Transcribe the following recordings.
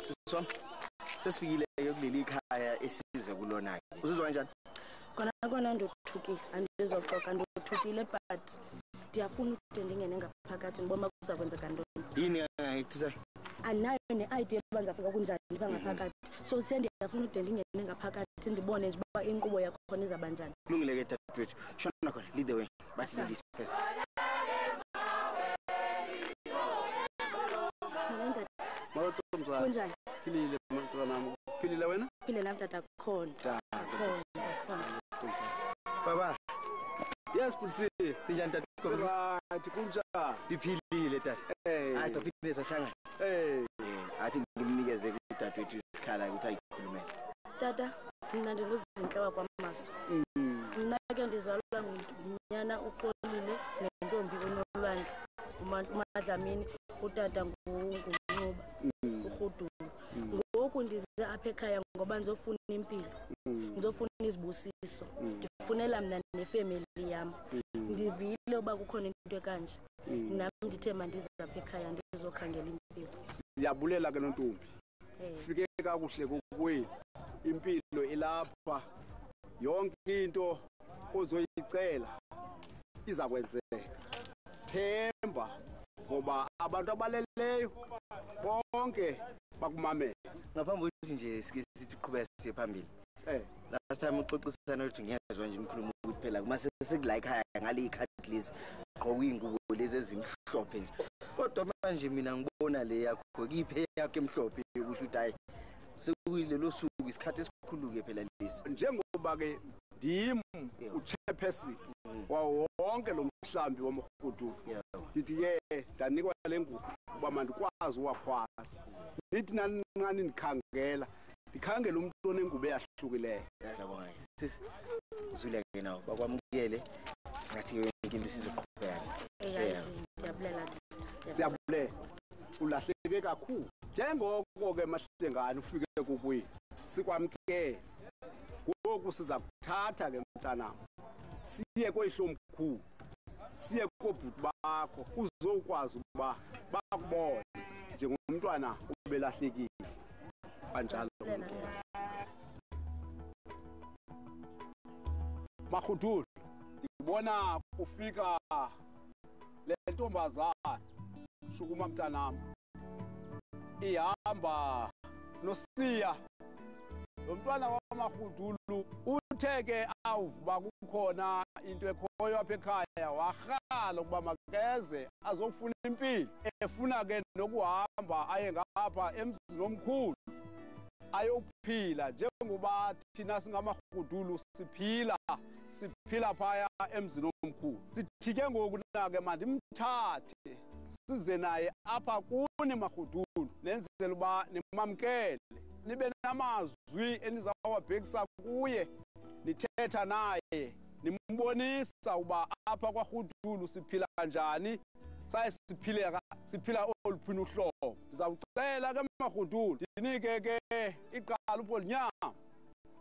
siswam sesifikile-ke kuleli khaya esize kulona-ke. Uzizwa kanjani? Kona kona ndothukile andizoxoxa ndothukile but ndiyafuna ukude ndingene ngaphakathi ndibona uba kuza kwenzeka ntoni. Yini kangangithisayo andinayo ne-idea yoba ndizafika kunjani pha ngaphakathi. So siye ndiyafuna ukude ndingene ngaphakathi ndibone nje uba inkqubo yakhona izawuba njani. Kulungile-ke dadewethu. Shona khona lead the way. Basililise first makatomza kunjani? Philile mntwanami philile wena? Philile mtata khona. Baba. Yes bulisile ndinjani tatathi kunjani? Ndiphilile tata. Hayi sophinde sahlangana. Eh, athi ndimnikeze kudadewethu isikhala ukuthi ayikhulumele. Tata mna ndinguzintlaba kwamaso. Mm-hmm. Mna ke ndizalwa ngunyana uxolile nentombi unolwandle umadlamini utata ndize apha ekhaya ngoba ndizofuna impilo ndizofuna izibusiso. Ndifunela mna nefemeli yam ndivile uba kukhona into ekanje. Nam ndithe mandize apha ekhaya ndizokhangela impilo. Siyabulela ke nontombi. Eh. fike kakuhle kokwenu impilo ilapha. Yonke into ozoyicela iza kwenzeka themba ngoba abantu abaleleyo bonke bakumamela. Ngaphambi kokuthi nje sike sithi qhubeka siye phambili. Eh. Last time uxoxisana ukuthi ngiyezwa nje imkhulumo ukuthi phela kuma sekula ekhaya ngale ikhadi lezi gqoka iy'ngubo lezi ezimhlophe nje. Kodwa manje mina ngibona le yakho kiphe yakho emhlophe kusho ukuthi hayi sekuyilelo suku isikhathi esikhulu-ke phela lesi. Njengoba ke ndim uchairperson wawo wonke lo mhlambi wamahudulu Yebo. ndithi ke ndanikwa le ngubo uba mandikwazi uwakhwasa ndithi naninqani ndikhangela? Ndikhangela umntu onengubo eyahlukileyo. Ngiyabonga sisi uzule-ke nawo bakwamukele. Ngathi-ke yonke into sizoqhubeka. Eyayi ndiyabulela tata siyabulela. Ulahleke kakhulu. Njengoko ke mahlengane ufike kukwini sikwamkele. Ngoku siza kuthatha ke mntanam. Siye kwehlomkhulu siye koobhuti bakho. Uzokwazi ukuba bakubone njengomntwana ubelahlekile kanjalo mahudulu ndibona kufika le ntombazana. Shukuma mntanam. Ihamba nosiya lo mntwana wamarhudulu uthe ke awuva kukhona into ekhoyo apha ekhaya. Warhala ukuba makeze azokufuna impilo. Efuna ke nokuhamba aye ngapha emzini omkhulu ayophila njengoba thina singamarhudulu siphila siphila phaya emzini omkhulu. Sithi ke ngoku nake mandimthathe size naye apha kuni marhudulu nenzela uba nimamkele nibe namazwi enizawabhekisa kuye nithetha naye nimbonisa uba apha kwarhudulu siphila njani saye siphileka siphila oluphina uhlobo. Ndizawucela ke marhudulu ndinike ke iqala upolinyama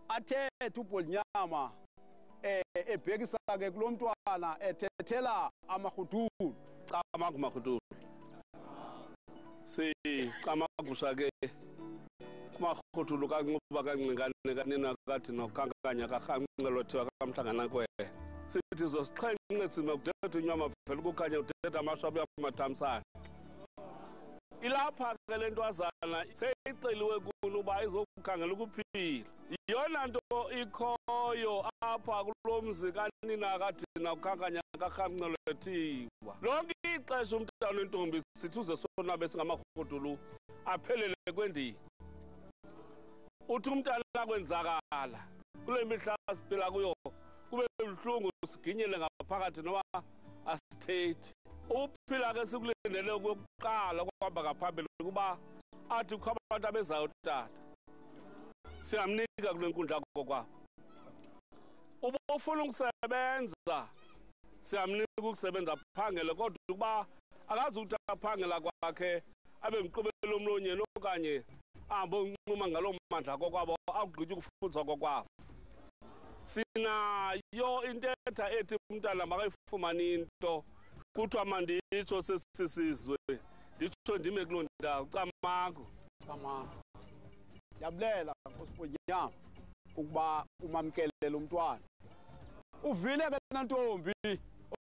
athethe upolinyama eh ebhekisa ke kulo mntwana ethethela amarhudulu. Camagu Si, sicamagusha ke kumarhudulu kancuba kancinkane kanina kathi nokhankanya karhanqelo thiwa kamhlangana kwe sithi zosixhenxe sime kuthetha unyama vele kukhanya kuthetha amashwabi amathamsana ilapha ke le ntwazana seyixeliwe kuni uba izokukhangela ukuphila. Yona nto ikhoyo apha kulo mzi kanina kathina kukhankanya kakhamncelethiwa lonke ixesha umntana wentombi sithi uze sonabe singamarhudulu aphelele kwendini uthi umntana kwenzakala kule mihla siphila kuyo kube buhlungu siginyele ngaphakathi noba asithethi. Uphila ke sikulindele kokuqala kwahamba ngaphambili kuba athi kukho abantu abezayo utata singamnika kule nkundla kokwabo uba ufuna ukusebenza singamnika ukusebenza aphangele kodwa ukuba akazi ukuthi aphangela kwakhe abe mqubelo omlonyeni okanye ahambe uncuma ngaloo mandla kokwabo akugqitya ukufundiswa kokwabo sinayo intetha ethi umntana makayifumane into kuthiwa manditsho sesisizwe nditsho ndime kuloo ndawo camakho Mama. Yabulela nkosiponyama ukuba umamkele lo mntwana. Uvile ke nantombi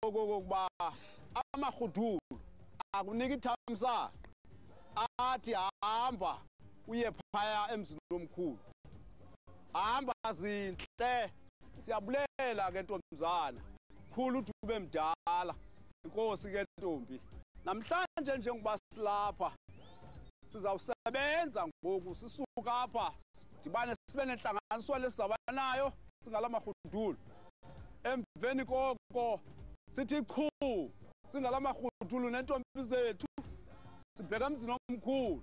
okokuba amarhudulu akunika ithamsanqa. Athi hamba uye phaya emzini omkhulu. Hamba zinhle. Siyabulela ke ntombazana. Khulu uthi ube mdala. Inkosi ke ntombi. Namhlanje njengoba silapha sizawusebenza ngoku sisuka apha dibane sibe nentlanganiswano esizawuba nayo singala marhudulu emveni koko sithi chu singala marhudulu neentombi zethu sibheka emzini omkhulu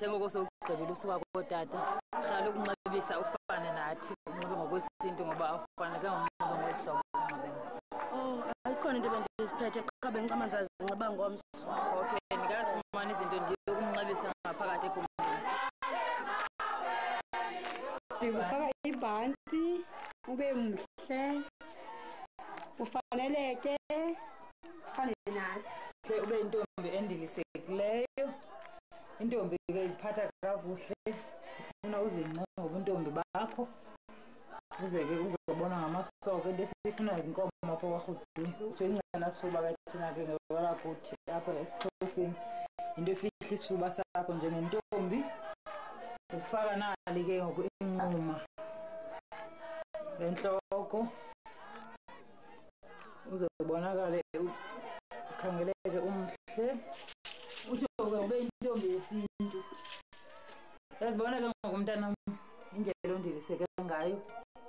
Njengoko sowugqibile usuka kodada. Hlala ukunxibisa ufane nathi. Unxibe ngokwesintu ngoba awufanele unxibe ngolu hlobo unxibe ngalo. oh ayikhona into bendiziphethe qha bencama ndizazinxiba ngomso Okay, ndikazifumana izinto ndiyokumnxibisa ngaphakathi egumeni. ndikufaka ibhanti ube mhle ufaneleke ufane nathi ube intombi endilisekileyo intombi ke iziphatha kakuhle. Ufuna uzingce ngobuntombi bakho uze ke uzobona ngamasoko into esifuna izinkomo apho kwarhuduni utsho ingcenasifuba kathina ke ngewalakuthi apho esixhosini into efihla isifuba sakho njengentombi. Ukufaka nali ke ngoku inquma lentloko uzobonakale u- ukhangeleke umhle. utsho ke ube intombi yesintu. Yazibona ke ngoku umntanam indlela ondiliseke ngayo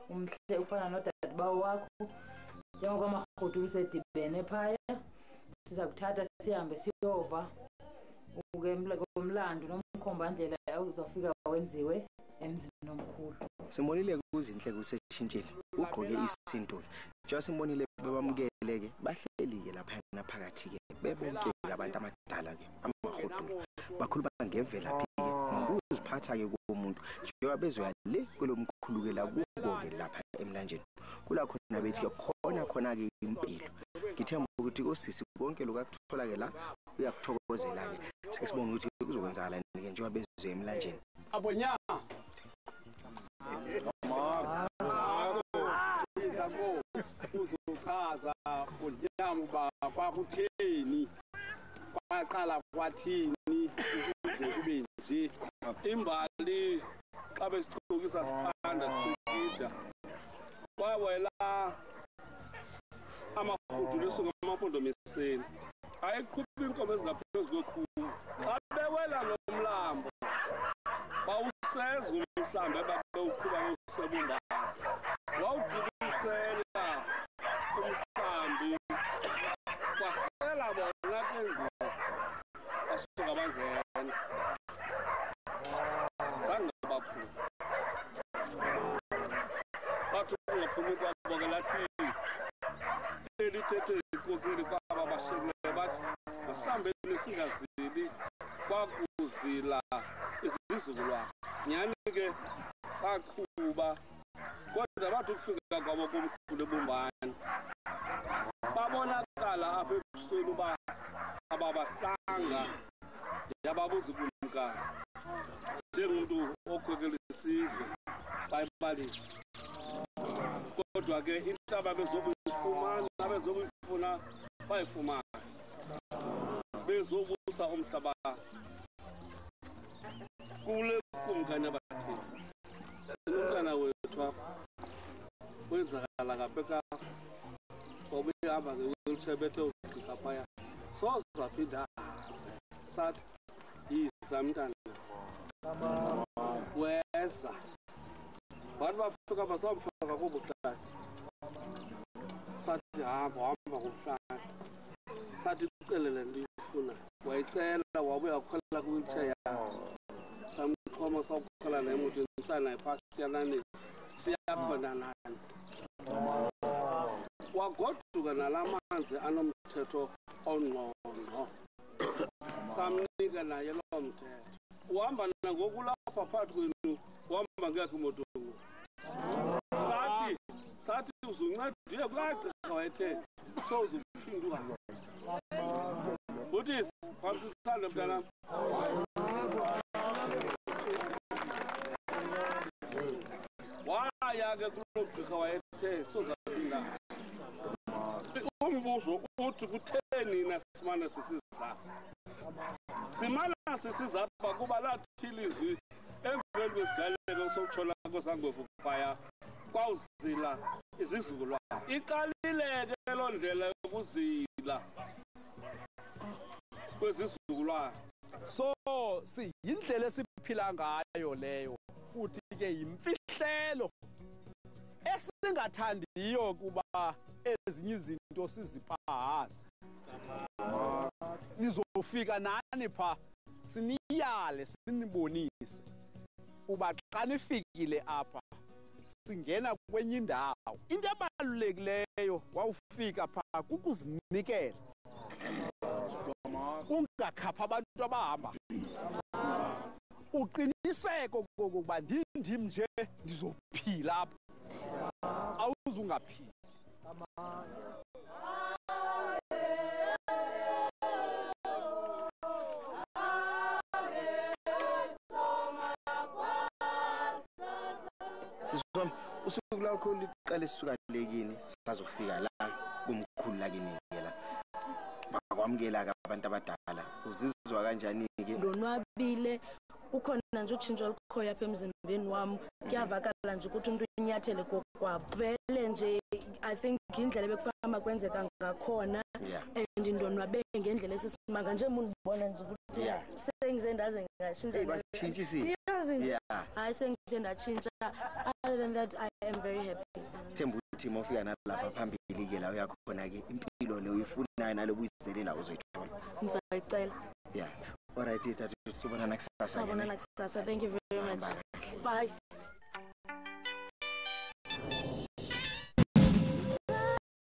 umhle ufana nodade bawo wakho. Njengoko amarhudulu sedibene phaya siza kuthatha sihambe siyova. Komlando nomkhombandlela uzawufika wenziwe emzini omkhulu. Simbonile kuzinhle kuseshintshile ugqoke isintu-ke njengoba simbonile bebamukele-ke bahleli-ke laphayana phakathi-ke bebonke-ke abantu abadala-ke amarhudulu bakhuluma ngemvelaphi-ke ngokuziphatha-ke komuntu. Njengoba bezoya le kulo mkhulu-ke la kubo-ke lapha emlanjeni kula khona bethi-ke khona khona-ke impilo. Ngithemba ukuthi osisi konke lokhu akuthola-ke la uyakuthokozela-ke. Sike sibone ukuthi kuzokwenzakalani-ke njengoba bezoya emlanjeni. Abonya iza nkosi uzochaza unyama uba kwakutheni? Kwaqala kwathini ukuze kube nje? Imbali xa besichukisa siphanda sichikida kwawela amarhudulu esuka emampondomiseni basuka bangena zange baphuma bathi ungaphumi kwabo ke lathi elithethe inkokeli kwaba bashiyekileyo bathi masihambeni singazili kwakuzila izizukulwana nyhani ke baqhuba kodwa bathi ukufika kwabo komkhulu ebumbane babonakala apha ebusweni uba ababahlanga yababuzibukumkani njengomntu okhokela isizwe bayibalisi kodwa ke intaba bezokuyifumana abezokuyifuna bayifumane. Bezobusa umhlabani kule kumkani abathini. Sinomntana wethu apha kwenzakala kaphe kapha wabehamba ngewilitshe bethe ugqika phaya. Sozaphindahambe sathi yiza mntana weza wathi bafika basamfaka kubuhlali sathi hamba hamba kubuhlali sathi ucelele ifuna wayicela wabuya wakhwela kwi-wheelchair yakhe. Samxhoma sawukhwela nemotweni sanaye phasi siyananeni wagoduka nala manzi anomthetho ongqongqo. Samnika naye mthetho uhamba nangoku lapha phakathi kwenu uhamba ngekho imotongo sathi sathi uzuncediye kulaa gqirha wayethe sowuzuphinde uhambe uthi phantsi isithando mntanam waya ke kuloo gqirha wayethe sozaphinda umbuzo uthi kutheni na simane sisizapha simana sisizapha kuba lathi ilizwi emveni kwesigaleko sokutshona kwesangwevu phaya kwawuzila izizukulwana iqalile ke loo ndlela yokuzila kwezizukulwana so siyindlela esiphila ngayo leyo futhi ke yimfihlelo esingathandiyo kuba ezinye izinto sizipahasi nizofika nani pha? Siniyale sinibonise uba xa nifikile apha singena kwenye indawo. Into ebalulekileyo wawufika phaa kukuzinikela. Ungakhapha abantu abahamba. Uqiniseko kokuba ndindim nje ndizophila apha. Awuzungaphila siswami usuku lakho liqale sisuka lekini sazofika la kumkhulu lakini-ke la. Bakwamukela-ke abantu abadala. Uzizwa kanjani-ke? Ndonwabile ukhona nje utshintsho olukhoyo apha emzimbeni wam. Kuyavakala nje ukuthi umntu unyathele kokwabo. Vele nje i think indlela bekufama kwenzeka ngakhona. And ndonwabe ngendlela esisimanga. Nje mundibona nje ukuthi sengize ndaze ngatshintsha eyi batshintshisi. Yazi hayi sengize ndatshintsha. Other than that i am very happy. Sithemba ukuthi uma ufika nalapha phambili-ke la uyakhona-ke impilo le uyifunayo nalo buyizelela uzoyithola. Ndizoyicela ya All right, it is. Subo na nakusasa. Thank you very much. Bye.